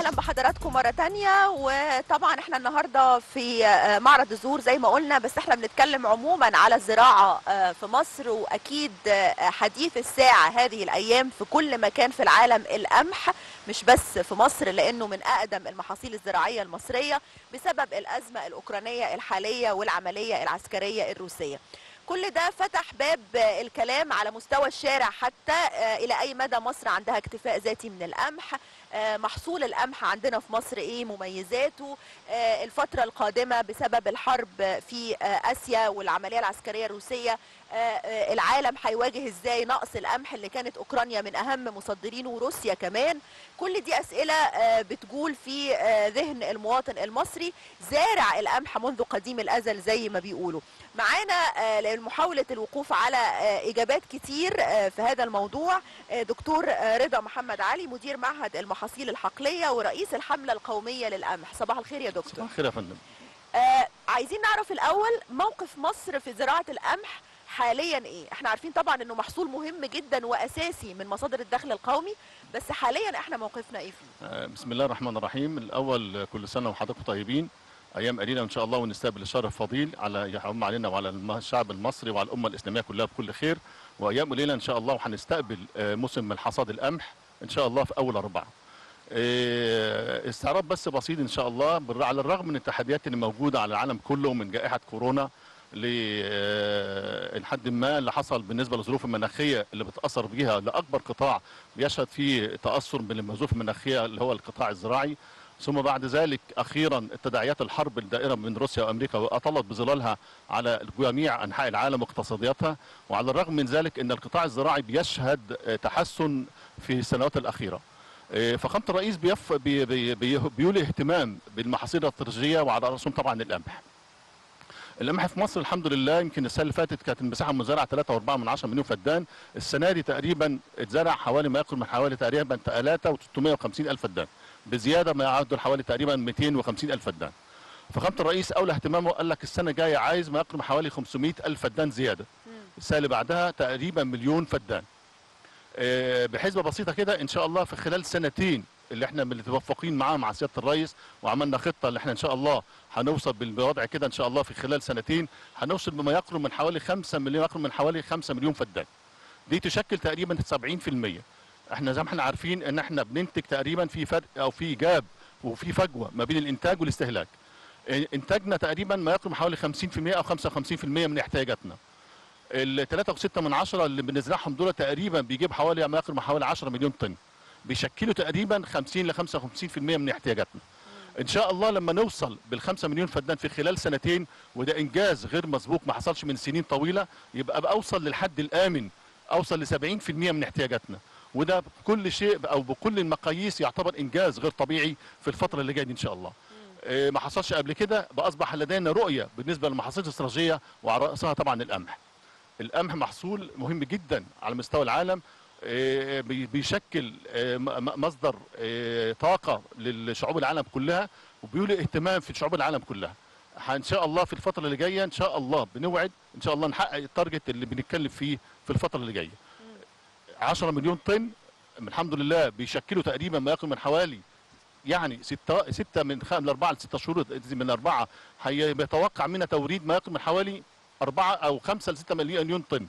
أهلا بحضراتكم مرة تانية وطبعا إحنا النهارده في آه، معرض الزهور زي ما قلنا بس إحنا بنتكلم عموما على الزراعة آه، في مصر وأكيد آه، حديث الساعة هذه الأيام في كل مكان في العالم القمح مش بس في مصر لأنه من أقدم المحاصيل الزراعية المصرية بسبب الأزمة الأوكرانية الحالية والعملية العسكرية الروسية. كل ده فتح باب الكلام على مستوى الشارع حتى آه، إلى أي مدى مصر عندها اكتفاء ذاتي من القمح. آه، محصول القمح عندنا في مصر إيه؟ مميزاته آه، الفترة القادمة بسبب الحرب في آسيا الروسية. آه، آه، العالم هيواجه إزاي نقص القمح اللي كانت أوكرانيا من أهم مصدرينه وروسيا كمان؟ كل دي أسئلة آه، بتجول في ذهن المواطن المصري. زارع القمح منذ قديم الأزل زي ما بيقولوا. معانا آه، لمحاولة الوقوف على آه، إجابات كتير آه، في هذا الموضوع دكتور رضا محمد علي مدير معهد المحاصيل الحقلية ورئيس الحملة القومية للقمح صباح الخير يا دكتور. خير يا فندم. آه عايزين نعرف الأول موقف مصر في زراعة القمح حاليا إيه؟ إحنا عارفين طبعا إنه محصول مهم جدا وأساسي من مصادر الدخل القومي بس حاليا إحنا موقفنا إيه فيه؟ آه، بسم الله الرحمن الرحيم. الأول كل سنة وحضراتكم طيبين. أيام قليلة إن شاء الله ونستقبل الشهر الفضيل على يحوم علينا وعلى الشعب المصري وعلى الأمة الإسلامية كلها بكل خير. وأيام قليلة إن شاء الله وهنستقبل آه، موسم من حصاد القمح إن شاء الله في أول أربعة. آه، استعراض بس بسيط إن شاء الله على الرغم من التحديات اللي موجودة على العالم كله من جائحة كورونا لحد ما اللي حصل بالنسبة للظروف المناخية اللي بتأثر بيها لأكبر قطاع بيشهد فيه تأثر بالظروف المناخية اللي هو القطاع الزراعي. ثم بعد ذلك أخيرا التداعيات الحرب الدائرة من روسيا وأمريكا وأطلت بظلالها على جميع أنحاء العالم واقتصادياتها وعلى الرغم من ذلك إن القطاع الزراعي بيشهد تحسن في السنوات الأخيرة. آه، فخامة الرئيس بيف بي بي بي بيولي اهتمام بالمحاصيل الاستراتيجية وعلى رأسهم طبعا القمح. القمح في مصر الحمد لله يمكن السنة اللي فاتت كانت المساحة المزرعه 3.4 من 10 مليون فدان. السنة دي تقريبا اتزرع حوالي ما يقرب من حوالي تقريبا 3 و650 ألف فدان. بزيادة ما يعادل حوالي تقريبا 250 ألف فدان. فخامة الرئيس أولى اهتمامه قال لك السنة الجاية عايز ما يقرب حوالي 500 ألف فدان زيادة. السنة اللي بعدها تقريبا مليون فدان. آه، بحسبة بسيطة كده إن شاء الله في خلال سنتين اللي إحنا متوفقين معاه مع سيادة الرئيس وعملنا خطة اللي إحنا إن شاء الله هنوصل بالوضع كده إن شاء الله في خلال سنتين هنوصل بما يقرب من حوالي 5 مليون يقرب من حوالي 5 مليون فدان. دي تشكل تقريبا 70% إحنا زي ما إحنا عارفين ان إحنا بننتج تقريبا في فرق أو في جاب وفي فجوة ما بين الإنتاج والاستهلاك. إنتاجنا تقريبا ما يقرب حوالي 50% أو 55% من احتياجاتنا. ال 3.6 من عشرة اللي بنزرعهم دول تقريبا بيجيب حوالي ما يقرب حوالي 10 مليون طن. بيشكلوا تقريبا 50 ل 55% من احتياجاتنا. إن شاء الله لما نوصل بال5 مليون فدان في خلال سنتين وده إنجاز غير مسبوق ما حصلش من سنين طويلة يبقى بأوصل للحد الآمن أوصل ل 70% من احتياجاتنا. وده بكل شيء أو بكل المقاييس يعتبر إنجاز غير طبيعي في الفترة اللي جاية دي إن شاء الله. آه، ما حصلش قبل كده بأصبح لدينا رؤية بالنسبة للمحاصيل الاستراتيجيه وعلى رأسها طبعا القمح. القمح محصول مهم جدا على مستوى العالم آه، بي- بيشكل آه، مصدر طاقة للشعوب العالم كلها وبيولي اهتمام في شعوب العالم كلها. إن شاء الله في الفترة اللي جاية إن شاء الله بنوعد إن شاء الله نحقق التارجت اللي بنتكلم فيه في الفترة اللي جاية. 10 مليون طن الحمد لله بيشكلوا تقريبا ما يقرب من حوالي يعني ستة ستة من خ... من أربعة لستة شهور من أربعة هي- بيتوقع منا توريد ما يقرب من حوالي أربعة أو خمسة لستة مليون طن.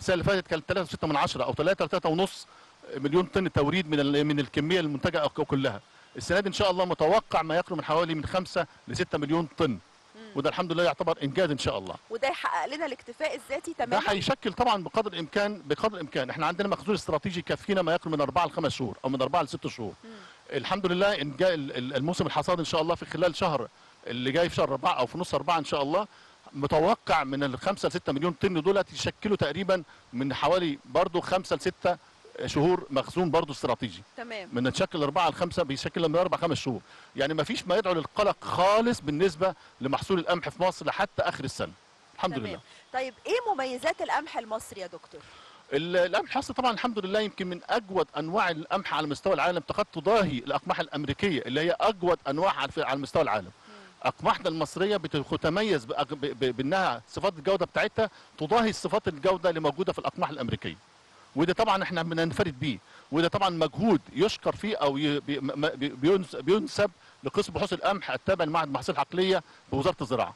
السنة اللي فاتت كانت 3.6 من عشرة أو 3 3 ونص مليون طن توريد من من الكمية المنتجة كلها. السنة دي إن شاء الله متوقع ما يقرب من حوالي من 5 ل 6 مليون طن. وده الحمد لله يعتبر إنجاز إن شاء الله. وده يحقق لنا الاكتفاء الذاتي ده تماما؟ هيشكل طبعا بقدر الإمكان بقدر الإمكان. إحنا عندنا مخزون استراتيجي يكفينا ما يقرب من 4 ل 5 شهور أو من 4 ل 6 شهور الحمد لله إن جاء ال- ال- الموسم الحصاد إن شاء الله في خلال شهر اللي جاي في شهر 4 أو في نص 4 إن شاء الله. متوقع من ال 5 ل 6 مليون طن دول يشكلوا تقريبا من حوالي برضه 5 ل 6 شهور مخزون برضه استراتيجي. تمام. من نشكل أربعة لخمسة بيشكل من أربع خمس شهور. يعني ما فيش ما يدعو للقلق خالص بالنسبة لمحصول القمح في مصر لحتى آخر السنة. الحمد تمام. لله. طيب إيه مميزات القمح المصري يا دكتور؟ ال- القمح أصلا طبعا الحمد لله يمكن من أجود أنواع القمح على مستوى العالم. تقد تضاهي الاقماح الأمريكية اللي هي أجود أنواع على مستوى العالم. اقماحنا المصرية بتتميز بأنها صفات الجودة بتاعتها تضاهي صفات الجودة اللي موجودة في الاقماح الأمريكية. وده طبعا إحنا بننفرد بيه. وده طبعا مجهود يشكر فيه أو بينسب لقسم بحوث القمح التابع لمعهد المحاصيل الحقلية بوزارة الزراعة.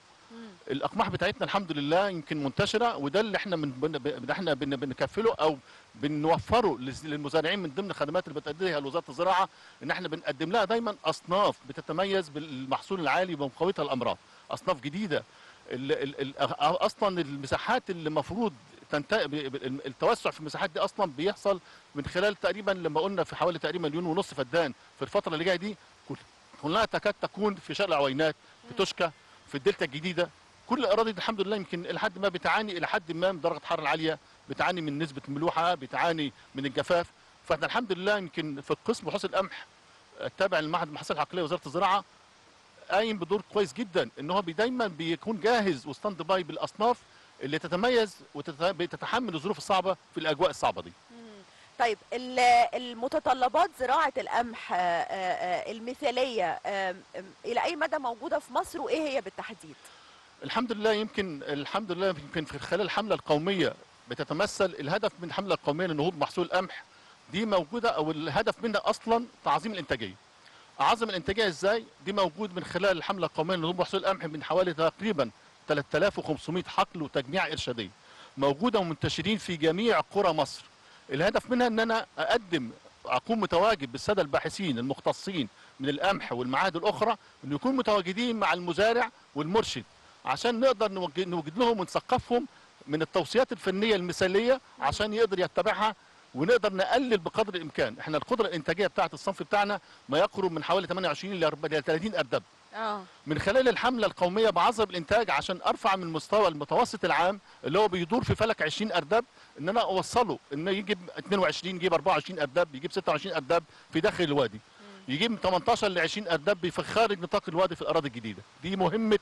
الأقماح بتاعتنا الحمد لله يمكن منتشرة وده اللي إحنا من إحنا بن بنكفله أو بنوفره للمزارعين من ضمن الخدمات اللي بتأديها وزاره الزراعة إن إحنا بنقدم لها دايما أصناف بتتميز بالمحصول العالي ومقاومتها الامراض أصناف جديدة. ال ال ال أصلا المساحات اللي المفروض تنت... التوسع في المساحات دي أصلا بيحصل من خلال تقريبا لما قلنا في حوالي تقريبا مليون ونص فدان في الفترة اللي جاية دي كل- كلها تكاد تكون في شرق العوينات في توشكا في الدلتا الجديدة. كل الأراضي دي الحمد لله يمكن لحد ما بتعاني إلى حد ما من درجة الحراره العاليه بتعاني من نسبة الملوحه بتعاني من الجفاف. فإحنا الحمد لله يمكن في القسم بحوث القمح التابع لمعهد المحاصيل الحقليه وزارة الزراعة قايم بدور كويس جدا إن هو دايما بيكون جاهز و stand by بالأصناف اللي تتميز وتتحمل الظروف الصعبة في الأجواء الصعبة دي طيب ال- المتطلبات زراعة القمح آم، إلى أي مدى موجودة في مصر وإيه هي بالتحديد؟ الحمد لله يمكن الحمد لله يمكن في خلال الحملة القومية بتتمثل الهدف من الحملة القومية لنهوض محصول القمح دي موجودة أو الهدف منها أصلا تعظيم الإنتاجية. أعظم الإنتاجية إزاي؟ دي موجود من خلال الحملة القومية لنهوض محصول القمح من حوالي تقريبا 3500 حقل وتجميع إرشادية. موجودة ومنتشرين في جميع قرى مصر. الهدف منها إن أنا أقدم اكون متواجد بالسادة الباحثين المختصين من القمح والمعاهد الأخرى إن يكونوا متواجدين مع المزارع والمرشد عشان نقدر نوجد, لهم ونثقفهم من التوصيات الفنية المثالية عشان يقدر يتبعها ونقدر نقلل بقدر الإمكان إحنا القدرة الإنتاجية بتاعة الصنف بتاعنا ما يقرب من حوالي 28 ل 30 أردب آه. من خلال الحملة القومية بعظم الانتاج عشان أرفع من المستوى المتوسط العام اللي هو بيدور في فلك 20 اردب إن أنا أوصله إنه يجيب 22 يجيب 24 اردب يجيب 26 اردب في داخل الوادي. يجيب من 18 ل 20 اردب في خارج نطاق الوادي في الأراضي الجديدة. دي مهمة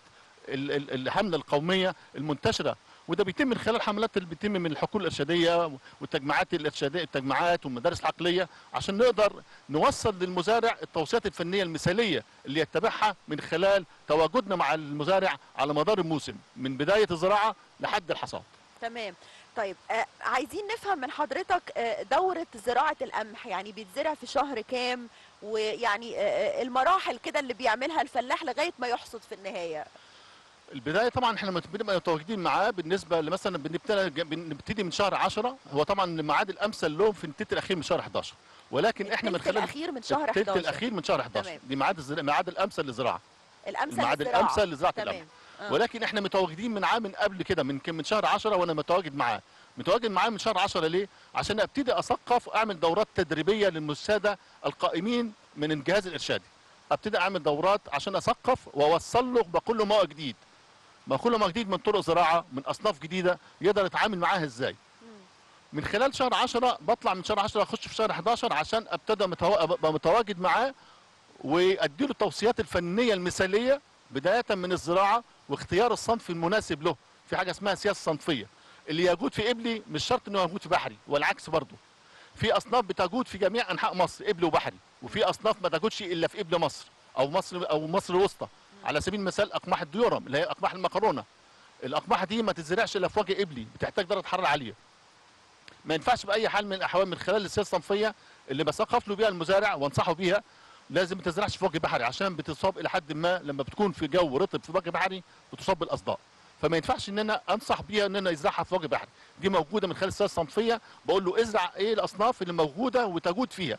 ال- ال- الحملة القومية المنتشرة وده بيتم من خلال حملات اللي بتتم من الحقول الإرشادية والتجمعات الإرشادية التجمعات والمدارس العقلية عشان نقدر نوصل للمزارع التوصيات الفنية المثالية اللي يتبعها من خلال تواجدنا مع المزارع على مدار الموسم من بداية الزراعة لحد الحصاد. تمام. طيب آه عايزين نفهم من حضرتك آه دورة زراعة القمح يعني بيتزرع في شهر كام؟ ويعني آه آه، المراحل كده اللي بيعملها الفلاح لغاية ما يحصد في النهاية. البداية طبعا إحنا بنبقى متواجدين معاه بالنسبة مثلا بنبتدي بنبتدي من شهر 10 هو طبعا الميعاد الأمثل له في التلت الأخير من شهر 11 ولكن إحنا من خلال الأخير من شهر التلت 11 الأخير من شهر 11 تمام. دي ميعاد الزر- الميعاد الأمثل للزراعه الأمثل الميعاد. الأمثل لزراعة القمح آه. ولكن إحنا متواجدين من عام من قبل كده من من شهر 10 وأنا متواجد معاه. متواجد معاه من شهر 10 ليه؟ عشان أبتدي أثقف وأعمل دورات تدريبية للساده القائمين من الجهاز الإرشادي. أبتدي أعمل دورات عشان أثقف وأوصل له له ما هو جديد. ما كل ما جديد من طرق زراعة من أصناف جديدة يقدر يتعامل معاها إزاي. من خلال شهر 10 بطلع من شهر 10 أخش في شهر 11 عشان ابتدى متوا- أبقى متواجد معاه وأدي له التوصيات الفنية المثالية بداية من الزراعة واختيار الصنف المناسب له. في حاجة اسمها سياسة صنفية. اللي يجود في قبلي مش شرط إنه يجود في بحري والعكس برضه. في أصناف بتجود في جميع أنحاء مصر قبلي وبحري. وفي أصناف ما تجودش إلا في قبلي مصر أو مصر أو مصر الوسطى. على سبيل المثال أقماح ال durum اللي هي أقماح المكرونة. الأقماح دي ما تزرعش إلا في وجه إبلي بتحتاج درجة حرارة عالية. ما ينفعش بأي حال من الأحوال من خلال السياسة الصنفية اللي بثقف له بيها المزارع وانصحه بيها لازم ما تزرعش في وجه بحري عشان بتصاب إلى حد ما لما بتكون في جو رطب في وجه بحري بتصاب بالأصداء. فما ينفعش إن أنا أنصح بيها إن أنا يزرعها في وجه بحري. دي موجودة من خلال السياسة الصنفية بقول له ازرع إيه الأصناف اللي موجودة وتجود فيها.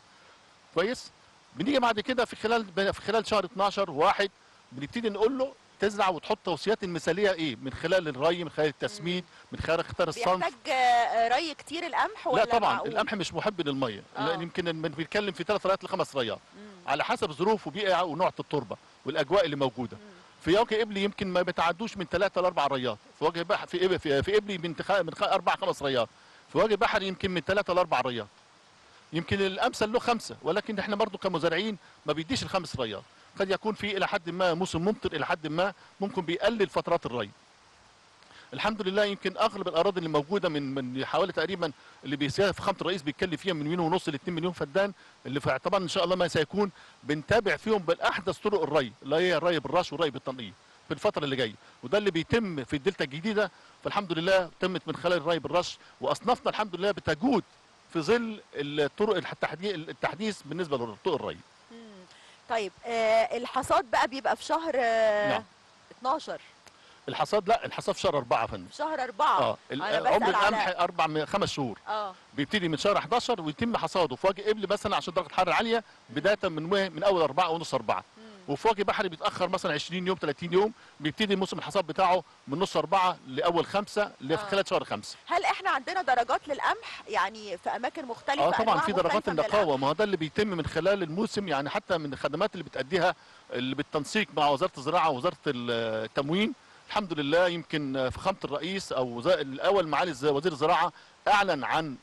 كويس؟ بنيجي بعد كده في خلال في خلال شهر 12 واحد بنبتدي نقول له تزرع وتحط توصيات المثالية إيه من خلال الري من خلال التسميد من خلال اختيار الصنف بيحتاج آه، ري كتير القمح ولا لا طبعا معقول؟ القمح مش محب للمية آه. لأن يمكن بنتكلم في ثلاث ريات لخمس ريات مم. على حسب ظروف وبيئة ونوع التربة والأجواء اللي موجودة في وجه إبلي يمكن ما بتعدوش من ثلاثة لاربع ريات في وجه بح في في, إبلي من تخ... من. أربع خمس ريات في وجه بحري يمكن من ثلاثة لاربع ريات يمكن الأمثل له خمسة ولكن إحنا برضو كمزارعين ما بيديش الخمس ريات قد يكون في إلى حد ما موسم ممطر إلى حد ما ممكن بيقلل فترات الري الحمد لله يمكن أغلب الأراضي اللي موجودة من من حوالي تقريبا اللي سيادة فخامة الرئيس بيتكلم فيها من مليون ونص ل 2 مليون فدان اللي طبعا إن شاء الله ما سيكون بنتابع فيهم بالاحدث طرق الري اللي هي الري بالرش والري بالتنقيط في الفترة اللي جاية وده اللي بيتم في الدلتا الجديدة فالحمد لله تمت من خلال الري بالرش واصنافنا الحمد لله بتجود في ظل الطرق التحدي- التحديث بالنسبة لطرق الري. طيب آه الحصاد بقى بيبقى في شهر آه نعم. 12 الحصاد لا الحصاد في شهر أربعة يا فندم. في شهر 4 آه عمر القمح أربع من خمس شهور. آه. بيبتدي من شهر 11 ويتم حصاده في وجه قبل مثلا عشان درجة الحراره عالية بداية من من أول أربعة ونص أربعة. مم. وفي وجه بحري بيتأخر مثلا 20 يوم 30 يوم بيبتدي موسم الحصاد بتاعه من نص أربعة لأول خمسة في آه. خلال شهر خمسة هل إحنا عندنا درجات للقمح يعني في أماكن مختلفة آه طبعا في درجات؟ النقاوة ما هو ده اللي بيتم من خلال الموسم يعني حتى من الخدمات اللي بتأديها اللي بالتنسيق مع وزارة الزراعة ووزارة التموين الحمد لله يمكن فخامة الرئيس أو الأول معالي وزير الزراعة أعلن عن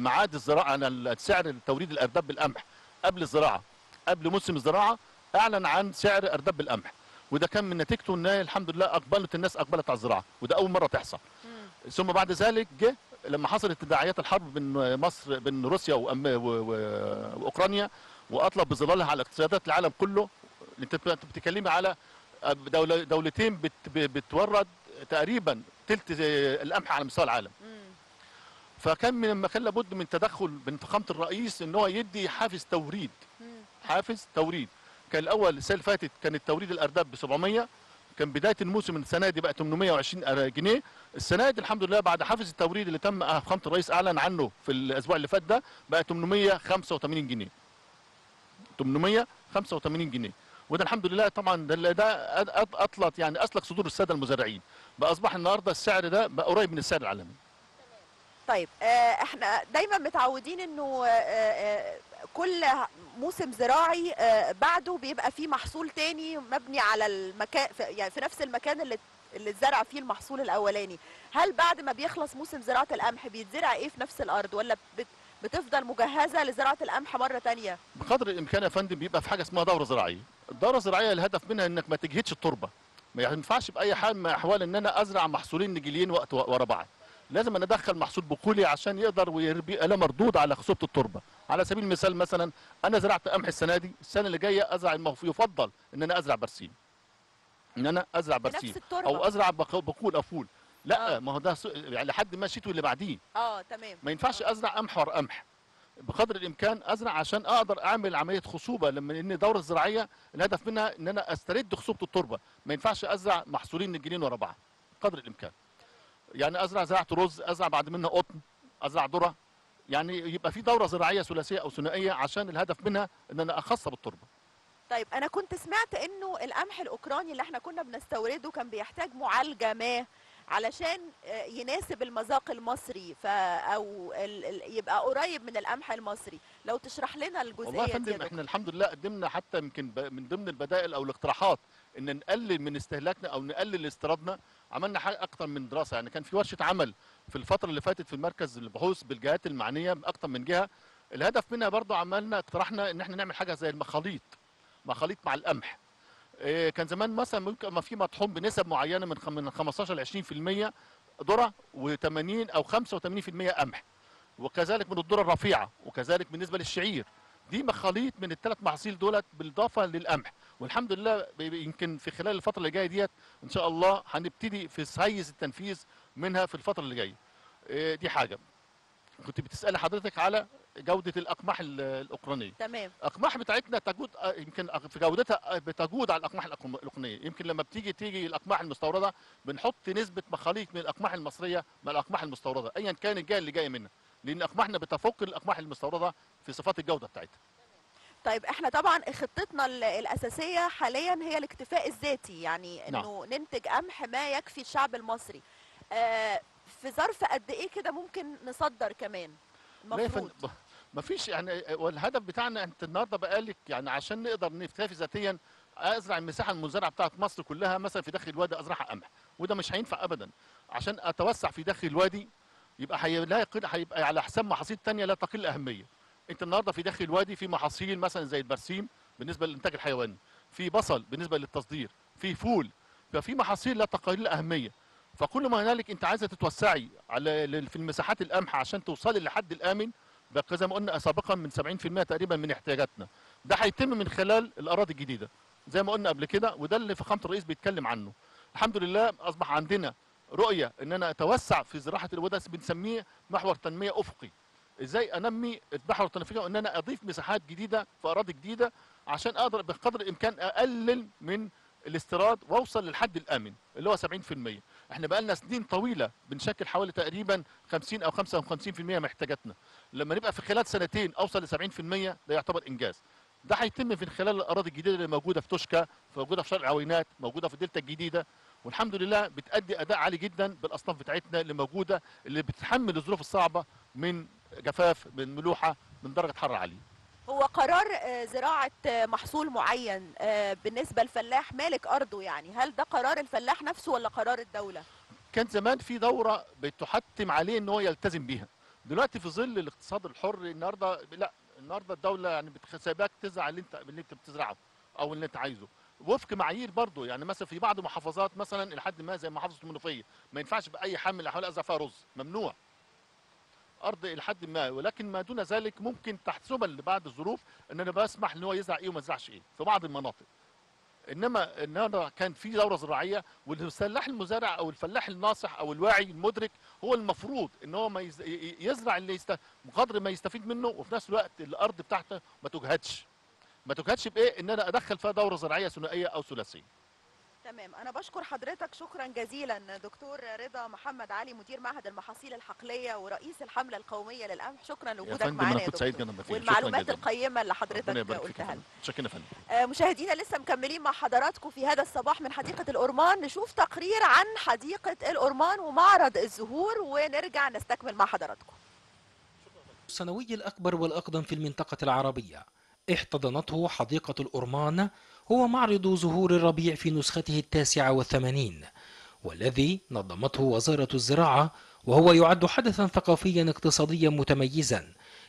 ميعاد الزراعة عن سعر توريد الأرداب بالقمح قبل الزراعة قبل موسم الزراعة أعلن عن سعر ارداب بالقمح وده كان من نتيجته إن الحمد لله أقبلت الناس أقبلت على الزراعة وده أول مرة تحصل مم. ثم بعد ذلك جه لما حصلت تداعيات الحرب بين مصر بين روسيا. وأوكرانيا وأطلب بظلالها على اقتصادات العالم كله أنت بتتكلمي على دولتين بت... بتورد تقريبا ثلث القمح على مستوى العالم. فكان من المكان لابد من تدخل من فخامه الرئيس إن هو يدي حافز توريد. حافز توريد كان الأول السنة اللي فاتت كان التوريد الأرداب ب 700 كان بداية الموسم السنة دي بقى 820 جنيه. السنة دي الحمد لله بعد حافز التوريد اللي تم فخامه الرئيس أعلن عنه في الأسبوع اللي فات ده بقى 885 جنيه. 885 جنيه. وده الحمد لله طبعا ده ده أطلت يعني أسلك صدور السادة المزارعين. بقى أصبح النهارده السعر ده بقى قريب من السعر العالمي. طيب آه إحنا دايما متعودين إنه آه آه كل موسم زراعي آه بعده بيبقى فيه محصول تاني مبني على المكان يعني في نفس المكان اللي اللي اتزرع فيه المحصول الأولاني. هل بعد ما بيخلص موسم زراعة القمح بيتزرع إيه في نفس الأرض؟ ولا بت بتفضل مجهزة لزراعة القمح مرة تانية؟ بقدر الإمكان يا فندم بيبقى في حاجة اسمها دورة زراعية. الدورة الزراعية الهدف منها إنك ما تجهدش التربة. ما ينفعش بأي حال من الأحوال إن أنا أزرع محصولين نجيليين وقت ورا بعض. لازم أنا أدخل محصول بقولي عشان يقدر ويربي له مردود على خصوبة التربة. على سبيل المثال مثلا أنا زرعت قمح السنة دي السنة اللي جاية أزرع المف... يفضل إن أنا أزرع برسيم. إن أنا أزرع برسيم. أو أزرع بق- بقول أو فول لا آه. ما هو ده يعني لحد ما الشتوي اللي بعديه آه تمام. ما ينفعش أزرع قمح ورا قمح. بقدر الإمكان أزرع عشان أقدر أعمل عملية خصوبة لما إن الدوره الزراعيه الهدف منها إن أنا أسترد خصوبة التربة. ما ينفعش أزرع محصولين نجيلين ورا بعض. قدر الإمكان. يعني أزرع زراعة رز أزرع بعد منها قطن أزرع ذرة. يعني يبقى في دورة زراعية ثلاثية أو ثنائية عشان الهدف منها إن أنا أخصب التربة. طيب أنا كنت سمعت إنه القمح الأوكراني اللي إحنا كنا بنستورده كان بيحتاج معالجة ما علشان آه، يناسب المذاق المصري ف أو ال... يبقى قريب من القمح المصري. لو تشرح لنا الجزئية والله يا دي فندم. إحنا الحمد لله قدمنا حتى يمكن ب- من ضمن البدائل أو الاقتراحات إن نقلل من استهلاكنا أو نقلل استيرادنا عملنا حاجة أكتر من دراسة. يعني كان في ورشة عمل في الفترة اللي فاتت في مركز البحوث بالجهات المعنية باكتر من جهة. الهدف منها برضو عملنا اقترحنا إن إحنا نعمل حاجة زي المخاليط مخاليط مع القمح. كان زمان مثلا ممكن ما في مطحون بنسب معينة من خم- من 15 ل 20% ذرة و80 أو 85% قمح وكذلك من الذرة الرفيعة وكذلك بالنسبة للشعير. دي مخاليط من الثلاث محاصيل دولت بالإضافة للقمح. والحمد لله يمكن في خلال الفترة اللي جاية ديت إن شاء الله هنبتدي في سيز التنفيذ منها في الفترة اللي جاية. إيه، دي حاجة. كنت بتسالي حضرتك على جودة الأقماح ال- الأوكرانية. تمام. الاقماح بتاعتنا تجود آه، يمكن في جودتها آه، بتجود على الأقماح الأوكرانية. يمكن لما بتيجي تيجي الأقماح المستوردة بنحط نسبة مخاليط من الأقماح المصرية مع الأقماح المستوردة ايا كان الجهة اللي جاية منها لأن أقماحنا بتفوق الأقماح المستوردة في صفات الجودة بتاعتها. طيب إحنا طبعا خطتنا ال- الأساسية حاليا هي الاكتفاء الذاتي يعني إنه ننتج قمح ما يكفي الشعب المصري. آه في ظرف قد إيه كده ممكن نصدر كمان؟ المفروض ما فيش يعني والهدف بتاعنا انت النهارده بقالك يعني عشان نقدر نكتفي ذاتيا أزرع المساحة المزرعه بتاعت مصر كلها مثلا في داخل الوادي أزرعها قمح وده مش هينفع ابدا. عشان أتوسع في داخل الوادي يبقى هيبقى على حساب محاصيل تانية لا تقل أهمية. انت النهارده في داخل الوادي في محاصيل مثلا زي البرسيم بالنسبة للانتاج الحيواني في بصل بالنسبة للتصدير في فول ففي محاصيل لا تقل أهمية. فكل ما هنالك انت عايزة تتوسعي على في المساحات القمح عشان توصلي للحد الآمن بقى زي ما قلنا سابقا من 70% تقريبا من احتياجاتنا. ده هيتم من خلال الأراضي الجديدة زي ما قلنا قبل كده وده اللي فخامة الرئيس بيتكلم عنه. الحمد لله أصبح عندنا رؤية إن أنا أتوسع في زراعة الوده بنسميه محور تنمية أفقي. إزاي أنمي البحر التنفيذي وإن أنا أضيف مساحات جديدة في أراضي جديدة عشان أقدر بقدر الإمكان أقلل من الاستيراد وأوصل للحد الآمن اللي هو 70% إحنا بقى لنا سنين طويلة بنشكل حوالي تقريبا 50 أو 55% من احتياجاتنا. لما نبقى في خلال سنتين أوصل ل 70% ده يعتبر إنجاز. ده هيتم من خلال الأراضي الجديدة اللي موجودة في توشكا موجودة في شرق العوينات موجودة في الدلتا الجديدة. والحمد لله بتأدي أداء عالي جدا بالأصناف بتاعتنا اللي موجودة اللي بتتحمل الظروف الصعبة من جفاف من ملوحة من درجة حرارة عالية. هو قرار آه، زراعة آه، محصول معين آه، بالنسبة لفلاح مالك أرضه يعني هل ده قرار الفلاح نفسه ولا قرار الدولة؟ كان زمان في دورة بتحتم عليه إن هو يلتزم بيها. دلوقتي في ظل الاقتصاد الحر النهارده لا النهارده الدولة يعني بتخ- سايباك تزرع اللي انت اللي انت بتزرعه أو اللي انت عايزه. وفق معايير برضه يعني مثلا في بعض المحافظات مثلا لحد ما زي محافظة المنوفية ما ينفعش بأي حال من الاحوال أزرع فيها رز ممنوع. ارض لحد ما ولكن ما دون ذلك ممكن تحسبا لبعض الظروف ان أنا بسمح إن هو يزرع إيه وما يزرعش إيه في بعض المناطق. إنما النهارده كان في دورة زراعية والفلاح المزارع أو الفلاح الناصح أو الواعي المدرك هو المفروض إن هو ما يزرع اللي. بقدر ما يستفيد منه وفي نفس الوقت الأرض بتاعته ما تجهدش ما تجهدش بإيه؟ إن أنا أدخل فيها دورة زراعية ثنائية أو ثلاثية. تمام. أنا بشكر حضرتك. شكرا جزيلا دكتور رضا محمد علي مدير معهد المحاصيل الحقلية ورئيس الحملة القومية للقمح شكرا يا لوجودك فندم معانا أنا يا كنت سعيد دكتور. والمعلومات القيمة اللي حضرتك قلتها شكرا يا فندم. آه، مشاهدينا لسه مكملين مع حضراتكم في هذا الصباح من حديقة الأورمان. نشوف تقرير عن حديقة الأورمان ومعرض الزهور ونرجع نستكمل مع حضراتكم. السنوي الأكبر والأقدم في المنطقة العربية. احتضنته حديقة الأورمان هو معرض زهور الربيع في نسخته التاسعة والثمانين والذي نظمته وزارة الزراعة وهو يعد حدثا ثقافيا اقتصاديا متميزا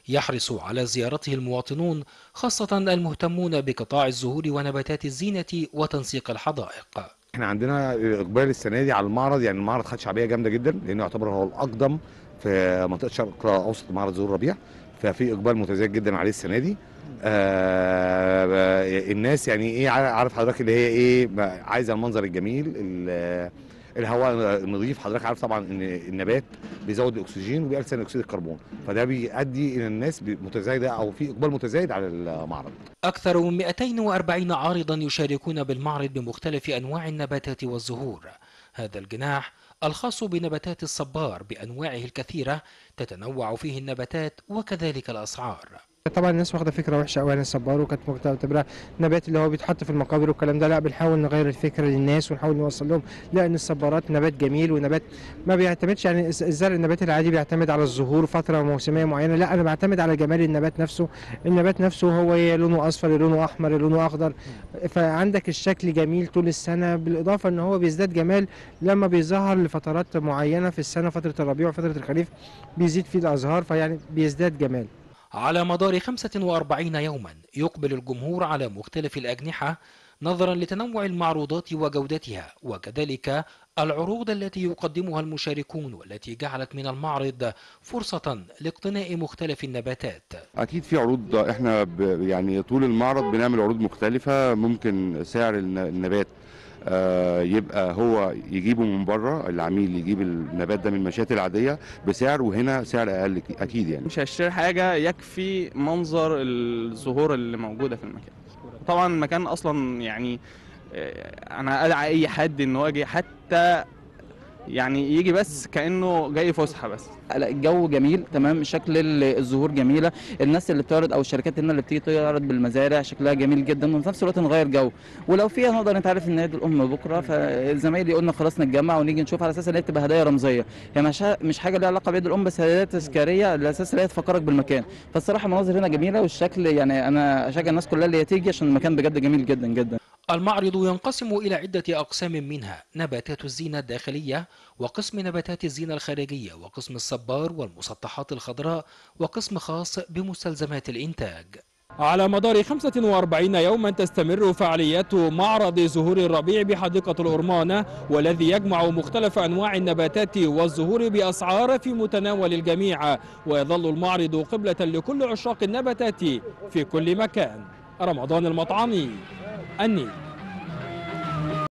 يحرص على زيارته المواطنون خاصة المهتمون بقطاع الزهور ونباتات الزينة وتنسيق الحدائق. إحنا عندنا إقبال السنة دي على المعرض يعني المعرض خد شعبية جامدة جدا لأنه يعتبر هو الأقدم في منطقة الشرق الاوسط معرض زهور الربيع ففي إقبال متزايد جدا عليه السنة دي. آه الناس يعني إيه عارف حضرتك اللي هي إيه عايزة المنظر الجميل ال- الهواء النظيف حضرتك عارف طبعا إن النبات بيزود الأكسجين وبيقلل ثاني أكسيد الكربون فده بيؤدي إلى الناس متزايدة أو في إقبال متزايد على المعرض. أكثر من 240 عارضا يشاركون بالمعرض بمختلف أنواع النباتات والزهور. هذا الجناح الخاص بنباتات الصبار بأنواعه الكثيرة تتنوع فيه النباتات وكذلك الأسعار. طبعا الناس واخدة فكرة وحشة قوي عن الصبار وكانت معتبرها نبات اللي هو بيتحط في المقابر والكلام ده. لا بنحاول نغير الفكرة للناس ونحاول نوصل لهم لا ان الصبارات نبات جميل ونبات ما بيعتمدش يعني الز- الزرع النبات العادي بيعتمد على الظهور فترة موسمية معينة. لا أنا بعتمد على جمال النبات نفسه. النبات نفسه هو إيه، لونه أصفر لونه أحمر لونه أخضر. فعندك الشكل جميل طول السنة بالإضافة إن هو بيزداد جمال لما بيظهر لفترات معينة في السنة فترة الربيع وفترة الخريف بيزيد فيه الأزهار فيعني بيزداد جمال. على مدار 45 يوما يقبل الجمهور على مختلف الأجنحة نظرا لتنوع المعروضات وجودتها وكذلك العروض التي يقدمها المشاركون والتي جعلت من المعرض فرصة لاقتناء مختلف النباتات. أكيد في عروض إحنا يعني طول المعرض بنعمل عروض مختلفة ممكن سعر الن- النبات. يبقى هو يجيبه من بره العميل يجيب النبات ده من المشات العادية بسعر وهنا سعر أقل أكيد يعني. مش هشتري حاجة يكفي منظر الزهور اللي موجودة في المكان. طبعا المكان أصلا يعني آه، أنا أدعى أي حد إن هو يجي حتى يعني يجي بس كأنه جاي فسحة بس. لا الجو جميل تمام شكل ال- الزهور جميلة. الناس اللي بتعرض أو الشركات هنا اللي بتيجي تعرض بالمزارع شكلها جميل جدا وفي نفس الوقت نغير جو. ولو فيها نقدر نتعرف عيد الأم بكرة. فزمايلي قلنا خلاص نتجمع ونيجي نشوف على أساس إن هي تبقى هدايا رمزية. هي مش مش حاجة ليها علاقة بعيد الأم بس هدايا تذكارية على أساس إن هي تفكرك بالمكان. فالصراحة المناظر هنا جميلة والشكل يعني أنا أشجع الناس كلها اللي هي تيجي عشان المكان بجد جميل جدا جدا. المعرض ينقسم إلى عدة أقسام منها نباتات الزينة الداخلية وقسم نباتات الزينة الخارجية وقسم الصبار والمسطحات الخضراء وقسم خاص بمستلزمات الإنتاج. على مدار 45 يوما تستمر فعاليات معرض زهور الربيع بحديقة الأورمان والذي يجمع مختلف أنواع النباتات والزهور بأسعار في متناول الجميع ويظل المعرض قبلة لكل عشاق النباتات في كل مكان. رمضان المطعمي. النيل